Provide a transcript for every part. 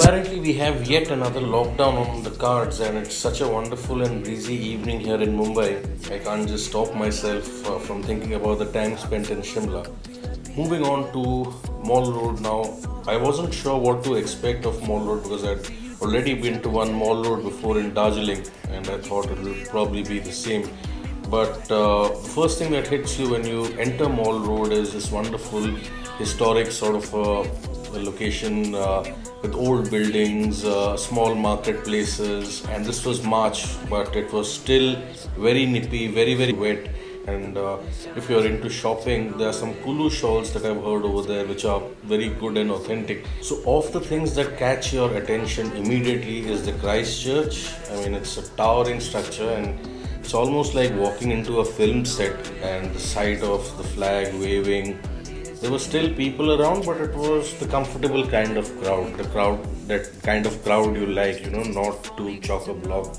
Apparently, we have yet another lockdown on the cards, and it's such a wonderful and breezy evening here in Mumbai. I can't just stop myself uh, from thinking about the time spent in Shimla. Moving on to Mall Road now, I wasn't sure what to expect of Mall Road because I'd already been to one Mall Road before in Darjeeling, and I thought it would probably be the same. But uh, first thing that hits you when you enter Mall Road is this wonderful historic sort of uh, location uh, with old buildings, uh, small marketplaces, and this was March, but it was still very nippy, very very wet. And uh, if you're into shopping, there are some Kulu shawls that I've heard over there, which are very good and authentic. So, of the things that catch your attention immediately is the Christ Church. I mean, it's a towering structure and it's almost like walking into a film set and the sight of the flag waving. There were still people around, but it was the comfortable kind of crowd, the crowd, that kind of crowd you like, you know, not too chock a block.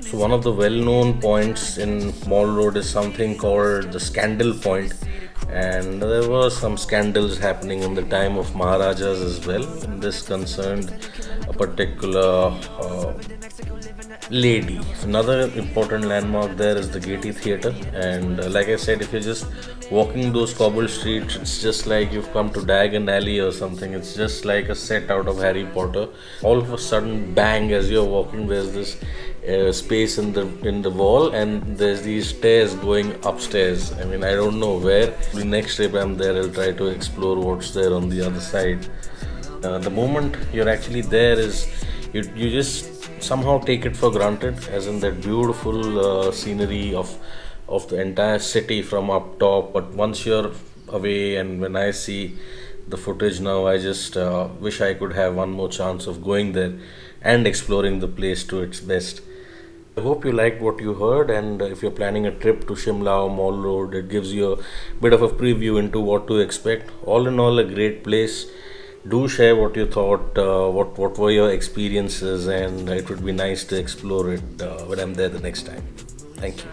So, one of the well known points in Mall Road is something called the Scandal Point, and there were some scandals happening in the time of Maharajas as well. And this concerned particular uh, lady. Another important landmark there is the Gaiety Theatre, and uh, like I said, if you're just walking those cobble streets, it's just like you've come to Diagon Alley or something. It's just like a set out of Harry Potter. All of a sudden, bang! As you're walking, there's this uh, space in the in the wall, and there's these stairs going upstairs. I mean, I don't know where. The next trip I'm there, I'll try to explore what's there on the other side. Uh, the moment you're actually there is you you just somehow take it for granted as in that beautiful uh, scenery of of the entire city from up top but once you're away and when i see the footage now i just uh, wish i could have one more chance of going there and exploring the place to its best I hope you liked what you heard, and if you're planning a trip to Shimla or Mall Road, it gives you a bit of a preview into what to expect. All in all, a great place. Do share what you thought, uh, what what were your experiences, and it would be nice to explore it uh, when I'm there the next time. Thank you.